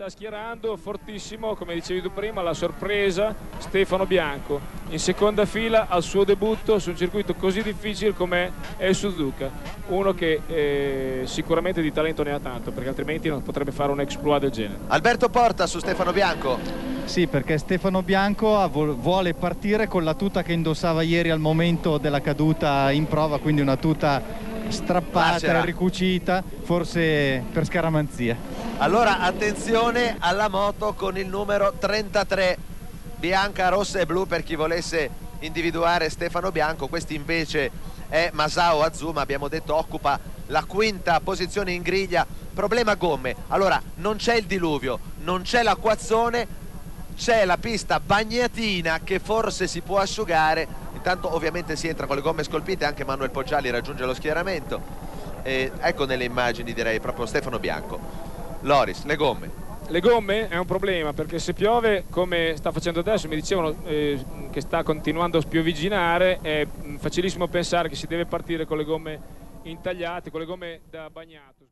Sta schierando fortissimo, come dicevi tu prima, la sorpresa Stefano Bianco. In seconda fila al suo debutto su un circuito così difficile come è il Suzuka. Uno che eh, sicuramente di talento ne ha tanto, perché altrimenti non potrebbe fare un exploit del genere. Alberto Porta su Stefano Bianco. Sì, perché Stefano Bianco vuole partire con la tuta che indossava ieri al momento della caduta in prova, quindi una tuta strappata, Lacera. ricucita, forse per scaramanzia. Allora attenzione alla moto con il numero 33, bianca, rossa e blu per chi volesse individuare Stefano Bianco, questo invece è Masao Azuma, abbiamo detto occupa la quinta posizione in griglia, problema gomme, allora non c'è il diluvio, non c'è l'acquazzone, c'è la pista bagnatina che forse si può asciugare, intanto ovviamente si entra con le gomme scolpite, anche Manuel Poggiali raggiunge lo schieramento, e ecco nelle immagini direi proprio Stefano Bianco. Loris, le gomme. Le gomme è un problema perché se piove come sta facendo adesso, mi dicevano eh, che sta continuando a spiovigginare, è facilissimo pensare che si deve partire con le gomme intagliate, con le gomme da bagnato.